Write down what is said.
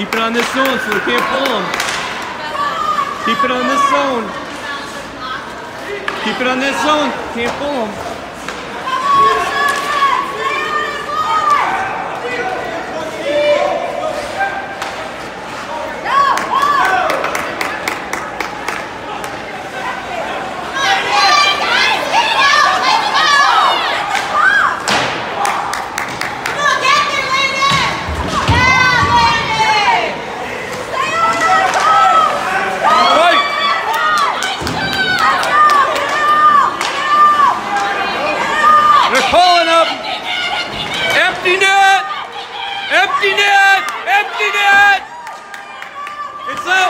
Keep it on this zone so they can't pull them. Keep it on this zone. Keep it on this zone. Can't pull them. They're calling up. Empty net! Empty net! Empty net! It's out!